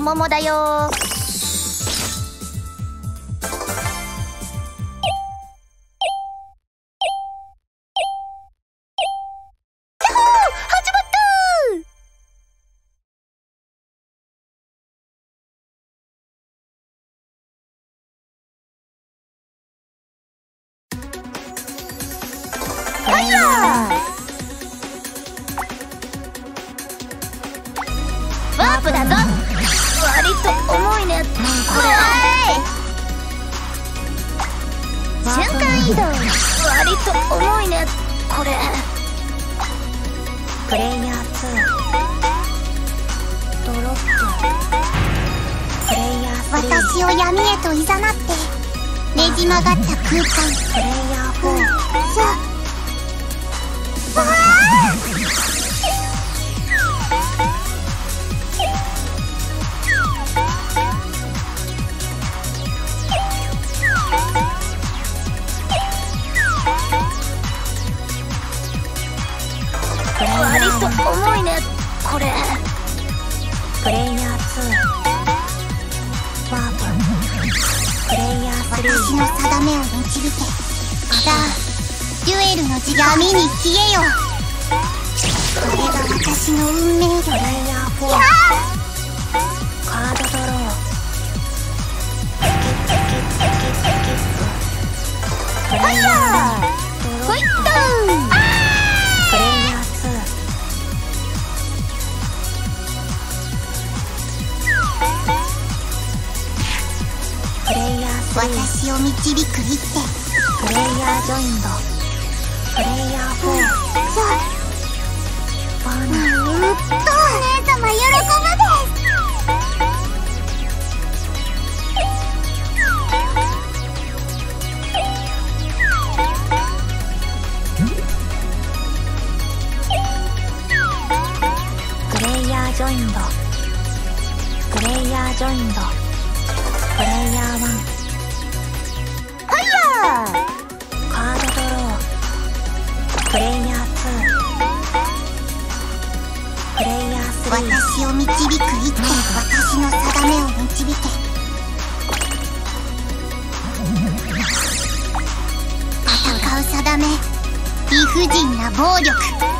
ももだよ。私の定めを導け。またデュエルの時間。闇に消えよこれが私の運命よ。レイヤーフォ4カードドロープレイヤー1ほいっと私を導く一手。プレイヤージョインド。プレイヤー4ボーナーお姉様喜ぶですプレイヤージョインド。プレイヤージョインド。プレイヤー私を導く一手私の定めを導け。戦う定め。理不尽な暴力。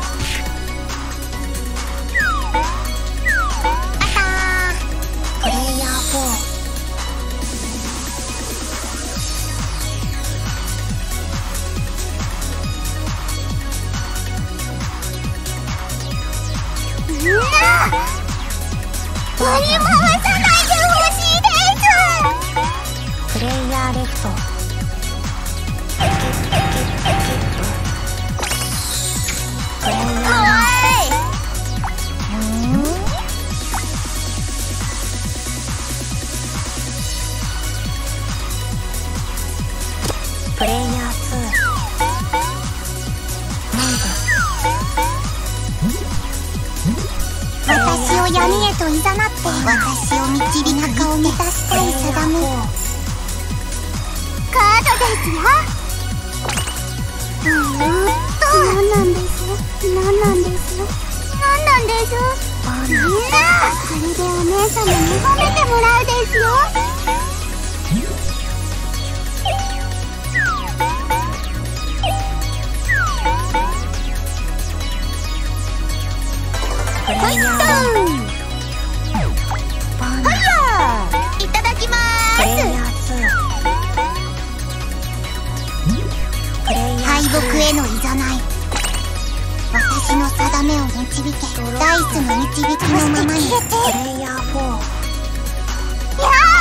ダイスの導きのままにプレイヤー4やー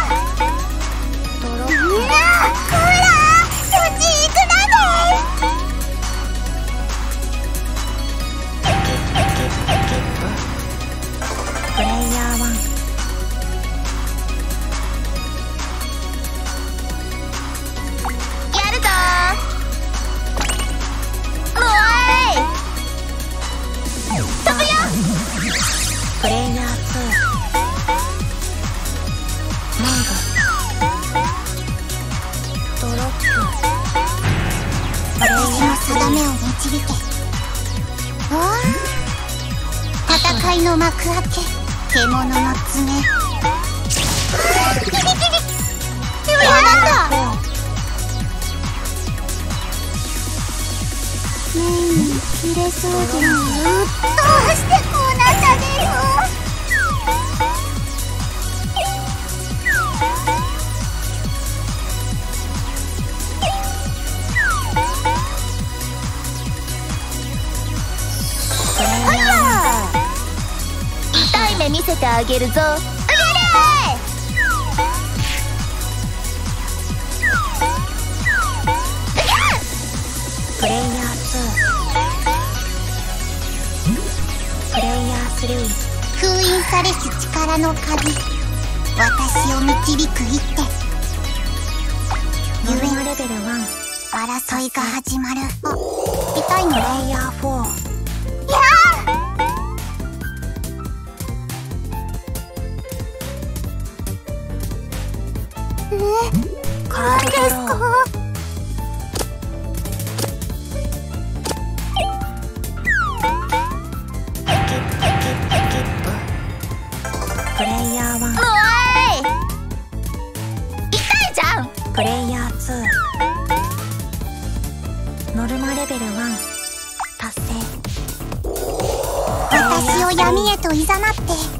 されし力の鍵私を導く一手。ノルマレベル1争いが始まる。あ痛いのプレイヤー4やカードドローヤー1おい。痛いじゃん。プレイヤー2ノルマレベル1達成。私を闇へと誘って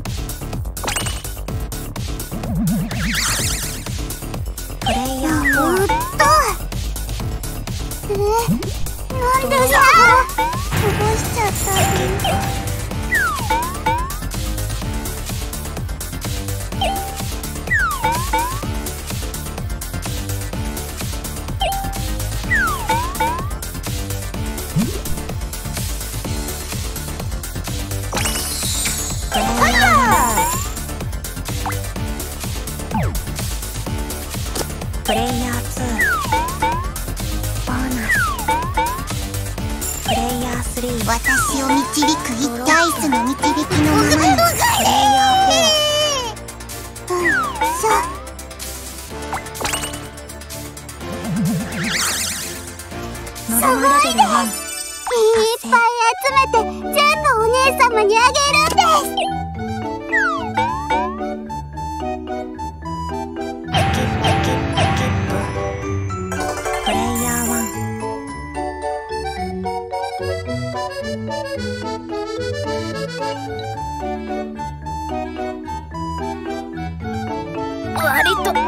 私を導く一手アイスの導きのままにプレイヤーうん。さ4ノルマレベル1いっぱい集めて全部お姉様にあげるんです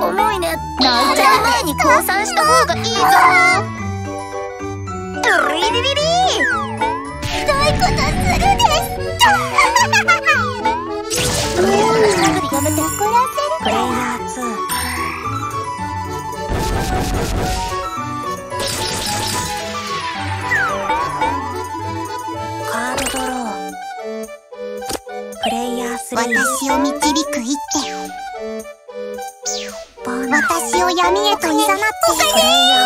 重いね。泣いちゃう前に降参した方がいいぞドリリリリひどいことするですやめて怒らせるプレイヤー2カードドロープレイヤー3私を導く一手を闇へと誘ってプレイ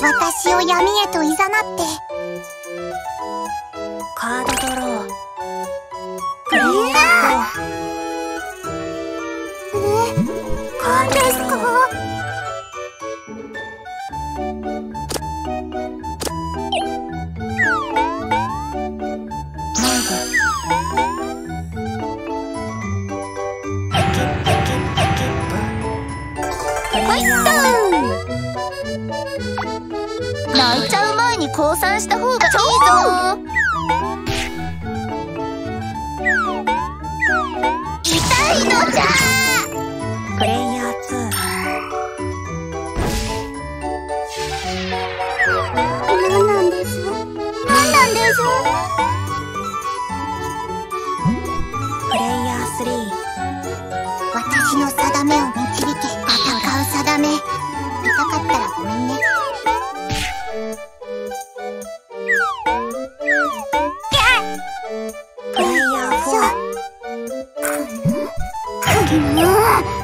私を闇へと誘ってう！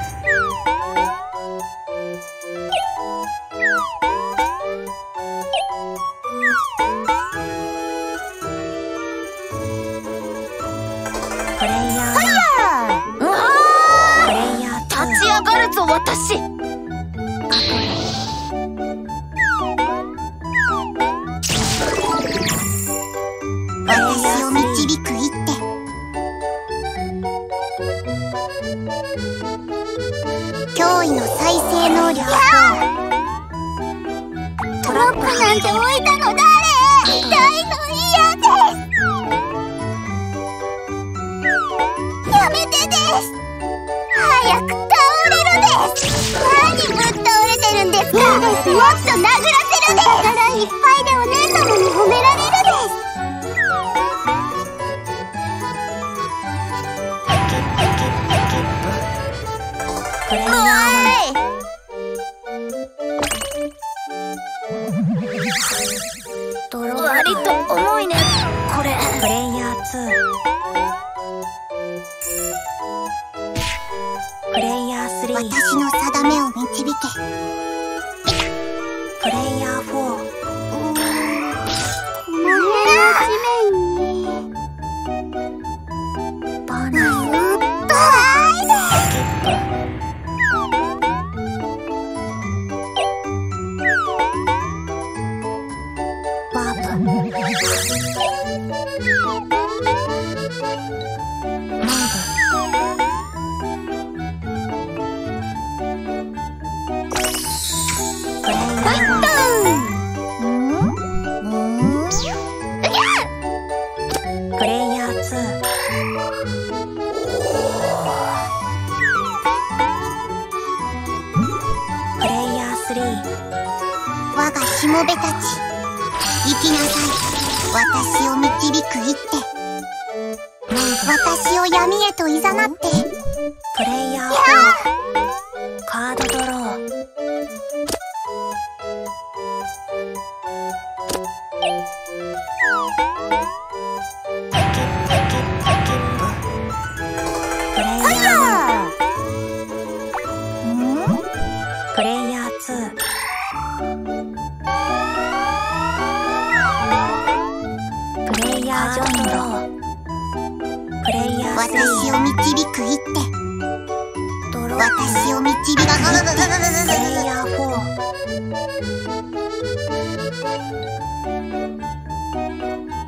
Hajime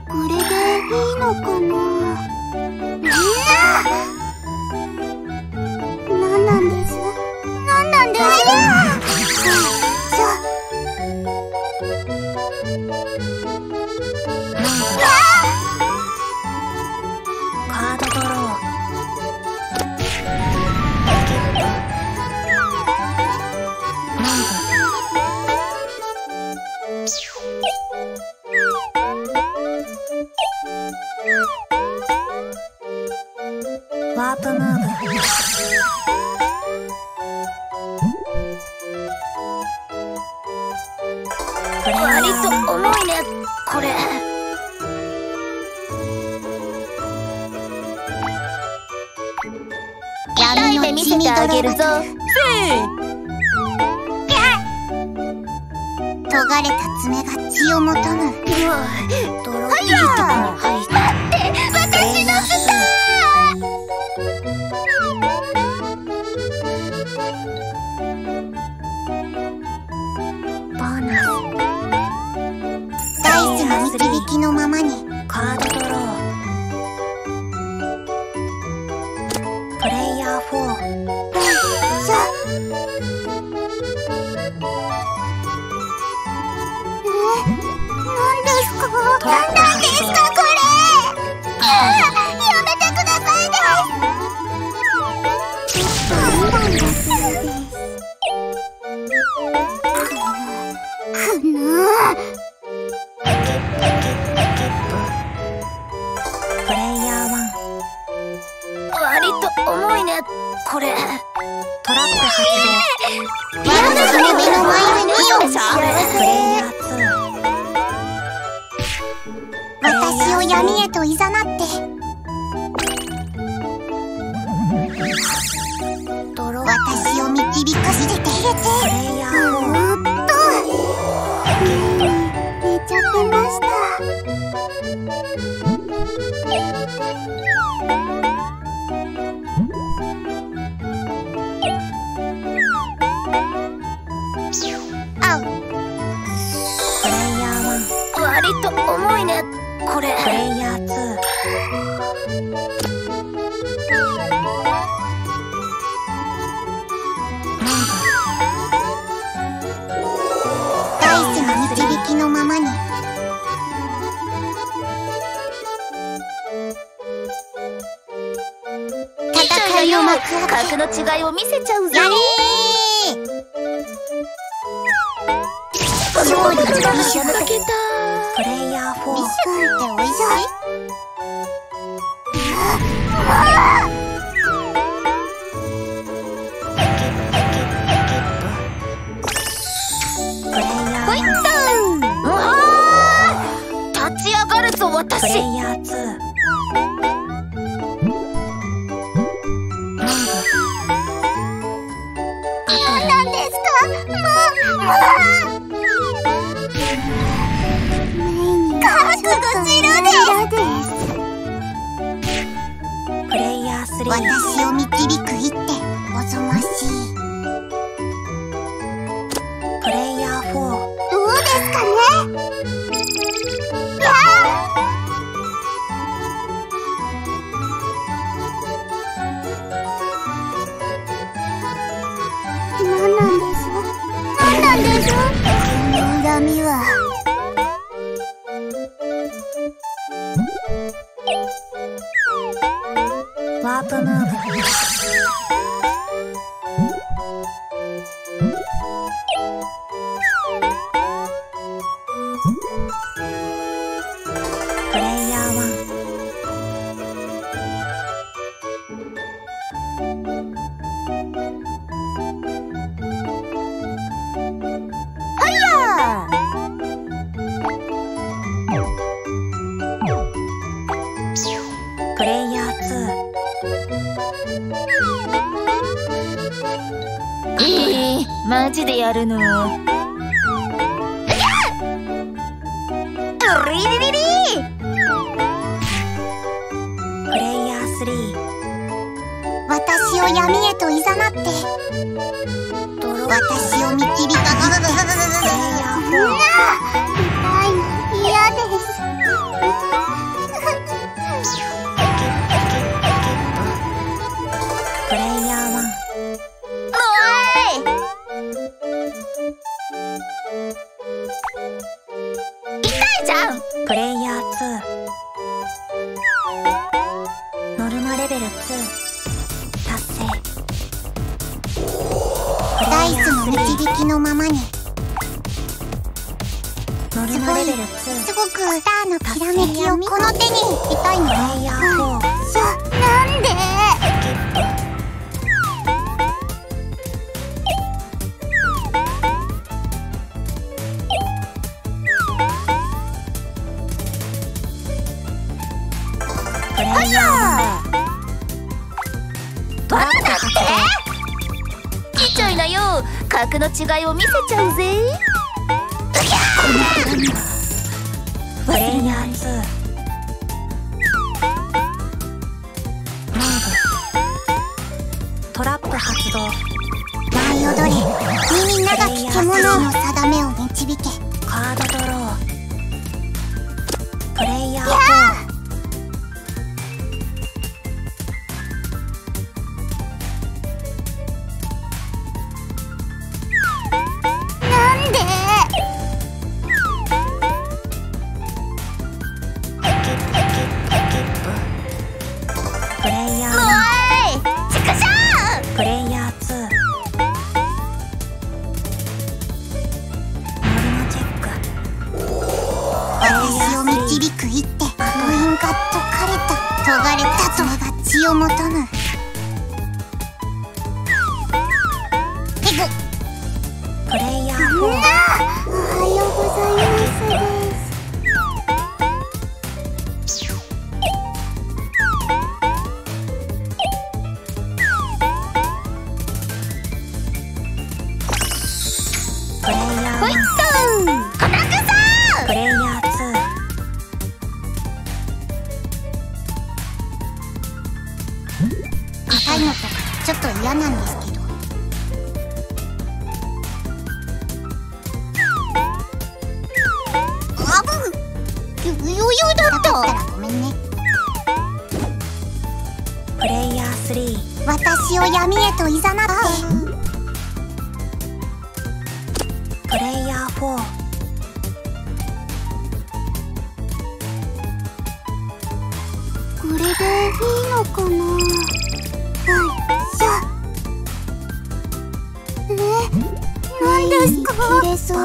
これでいいのかな？みんな Bye. うプレイヤー4ミシュってしい私を見マジでやるの？私を見切りた。プレイヤーバカだってちちょいなよ。格の違いを見せちゃうぜ。ー2モード。トラップ発動。舞い踊れ耳長き獣の定めを導け硬いのとかちょっと嫌なんですけど。あぶ余裕だった。らごめんね。2プレイヤー3私を闇へと誘って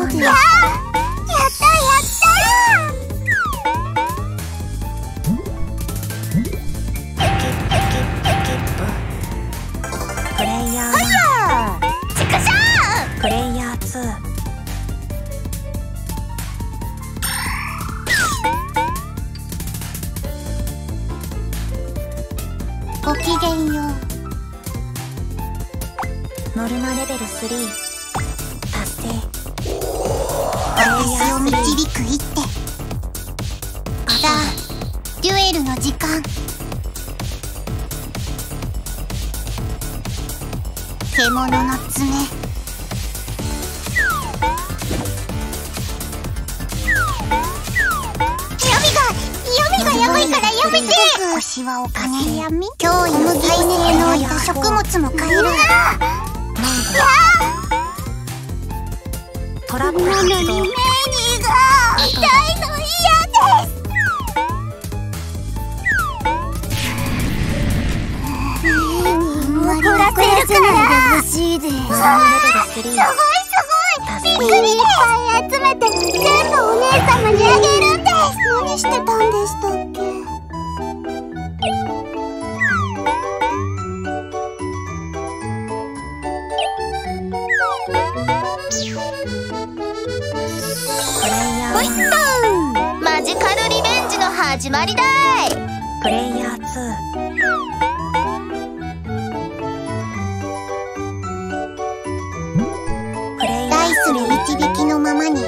切からやめて星はお金闇今日小麦再生のいた食物も買えるトラップなのにメニーが痛いの嫌です怒らせるから欲しいですすごいすごいびっくりですいっぱい集めて全部お姉様にあげるんです何してたんでしたっけジカルリベンジの始まりだい。プレイヤー2プレイヤダイスのー導きのままに。3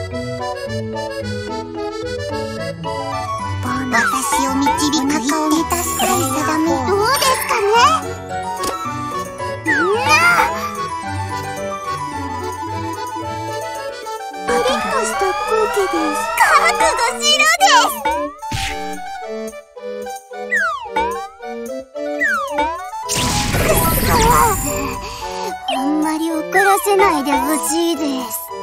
ボーナス私を導く一手どうですかね？した空気です。覚悟しろです。あんまり怒らせないでほしいです。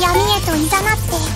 闇へと誘って。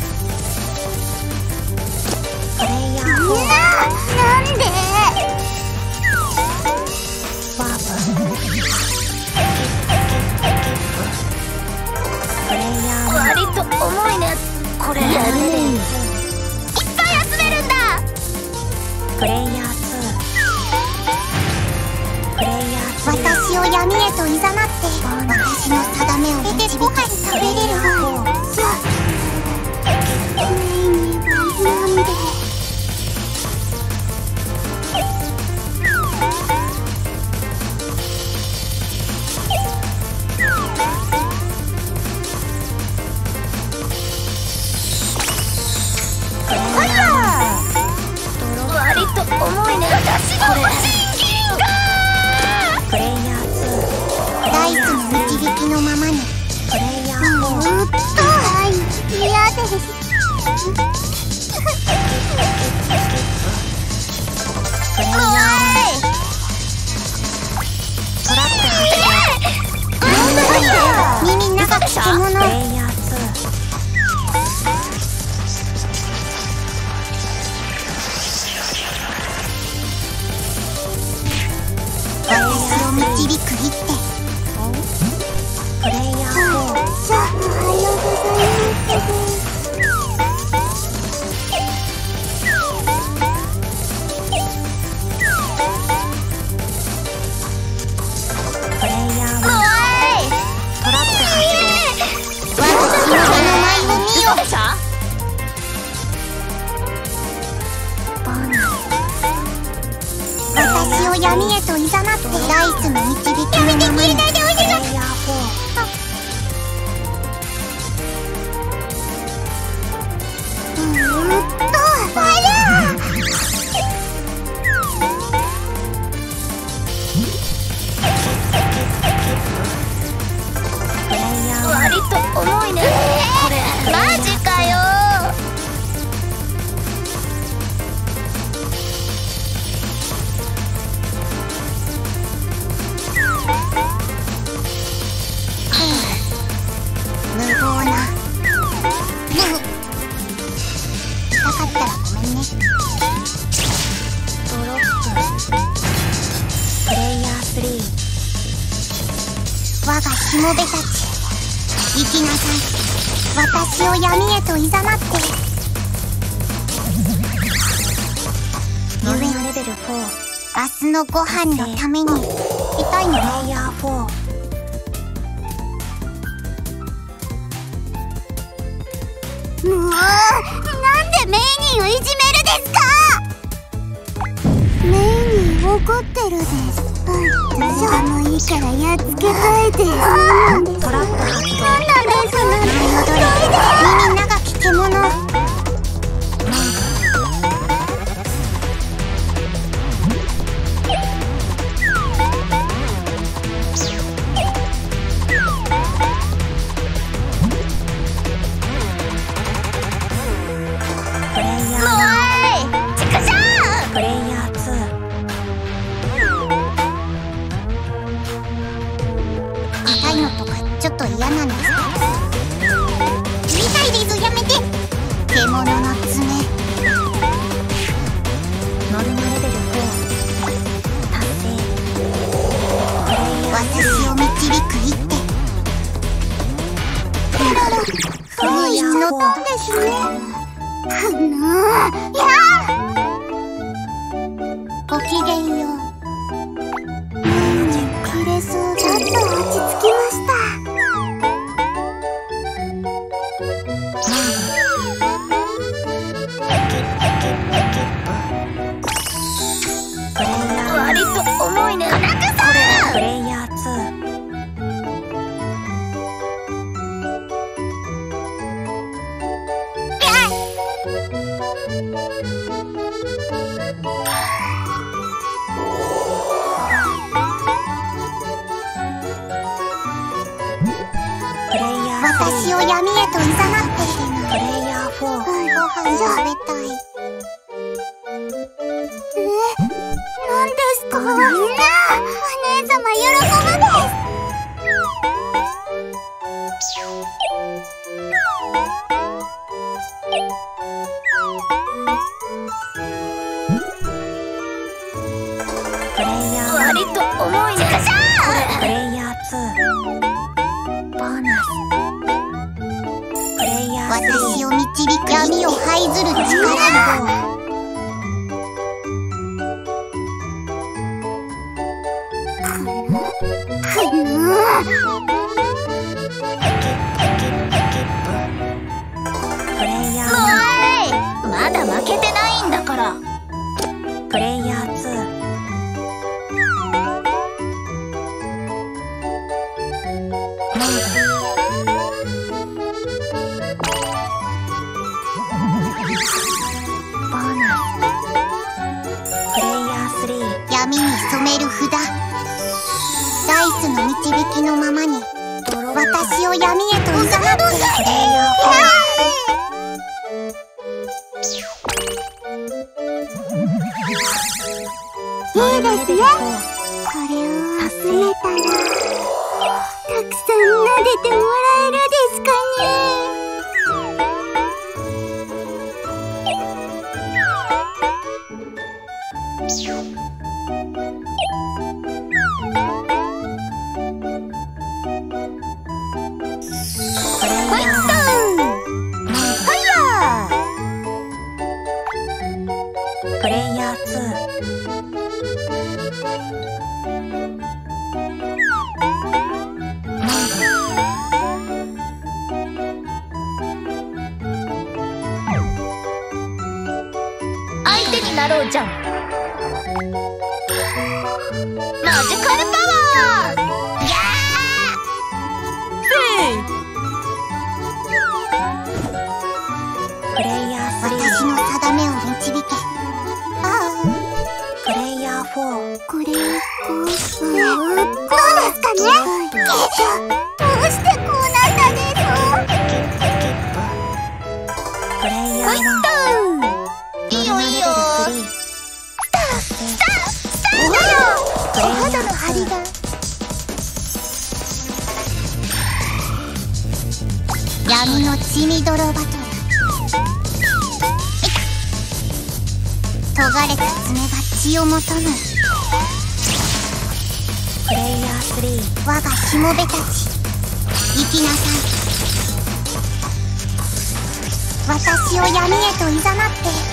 これ。やるねいっぱい集めるんだ。プレイヤー2プレイヤー2私を闇へと誘って私の定めを導く。食べれるわきのままに。プレイヤーをうっとい。嫌です。プ レがしもべたち行きなさい私を闇へといざって夢のレベル4のご飯のために痛いのレイヤー4もうなんでメイニーをいじめるですかメイニー怒ってるです。何でもいいからやっつけといですなんだベースなんだみんなが獣しくぬやごきげんよう。んう yeah. プレイヤー3私の定めを導け。あプレイヤー4あこれこうしてどうですかね？けどどうしてこうなった？でしょうプレイヤー1いいよいいよお肌お肌の張りが闇の血みどろバトル尖れた爪が血を求むプレイヤー3我がしもべたち。生きなさい。私を闇へといざなって。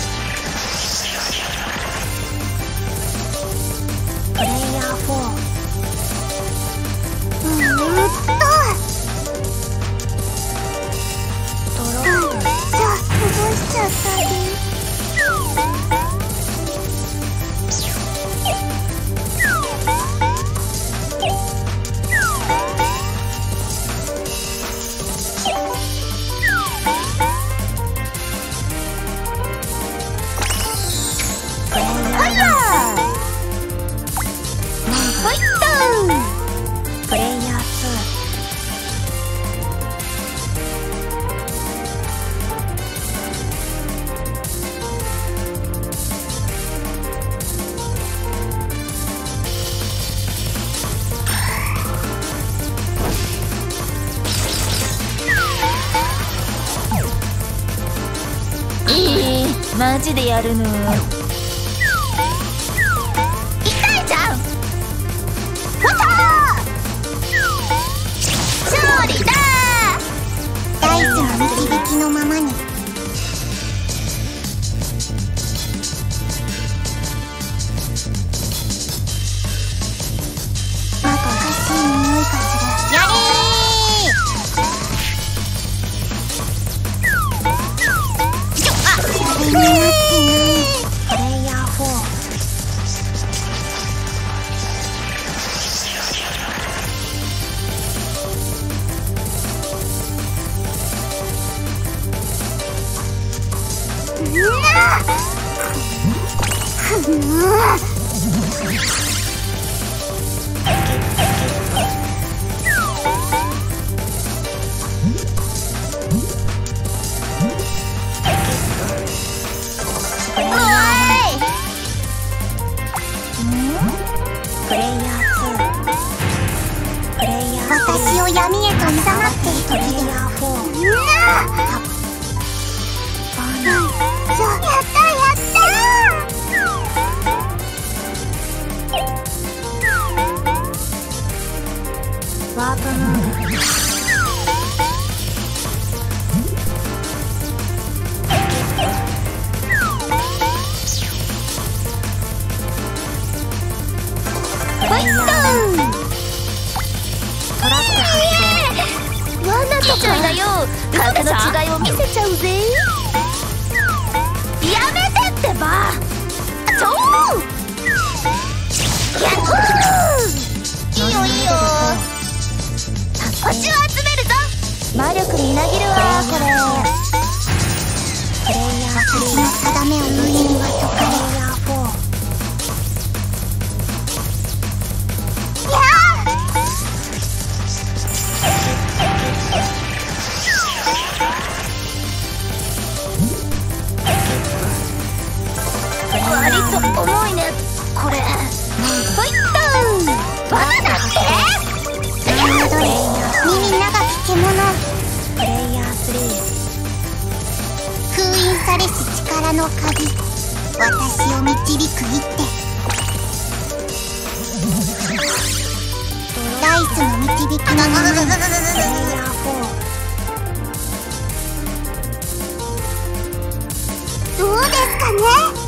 ジでやるの。私を闇へといざなってプレイヤー4みんなやったワープムーンプレイヤー1トの違いを見せちゃうぜ。やめてってば。ちょやっいいよいいよ。星を集めるぞ。魔力みなぎるわこれプレイヤー私の定めを無理には解かプレイヤー4れ重いね。これ。ほいっとバナナ。って戻れ耳長き獣プレイヤー3封印されし力の鍵私を導く一手ダイスの導きのままにプレイヤー4どうですかね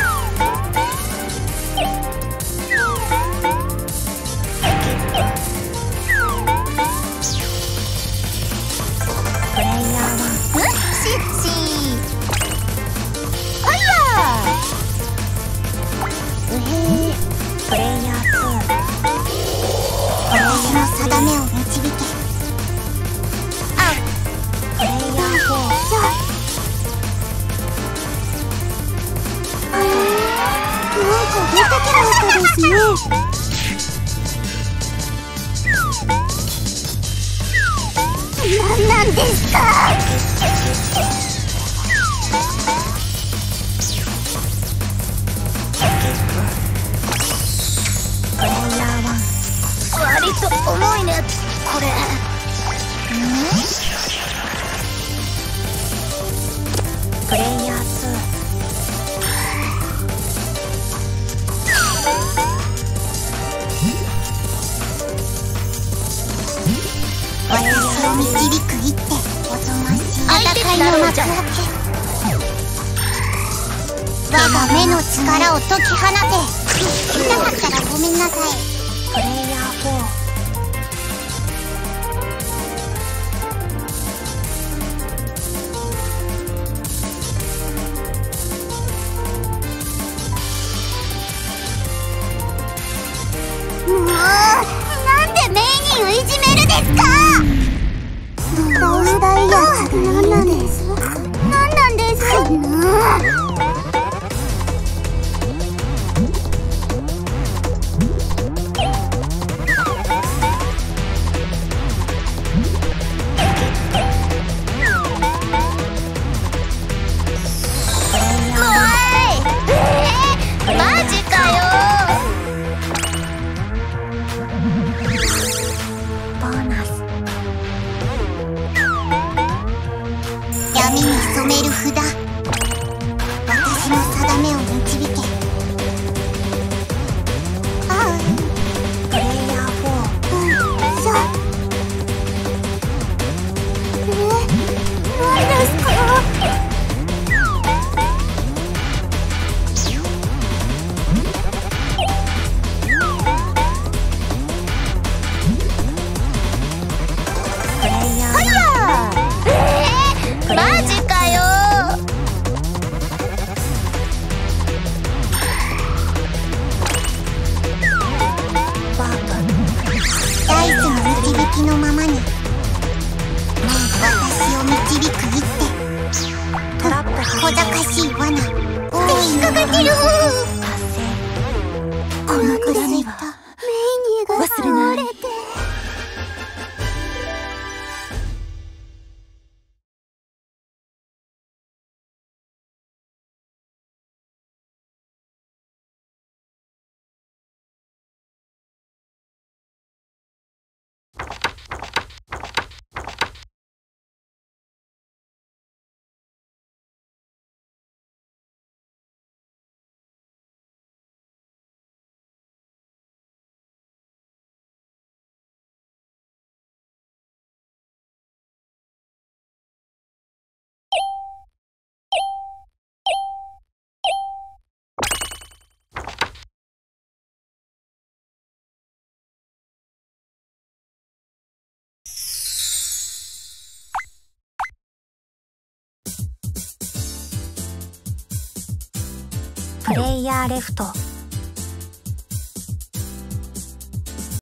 か出てきましたですね。何なんですか？割と重いね。の幕開け我が目の力を解き放て。痛かったらごめんなさい。プレイヤープレイヤーレフト。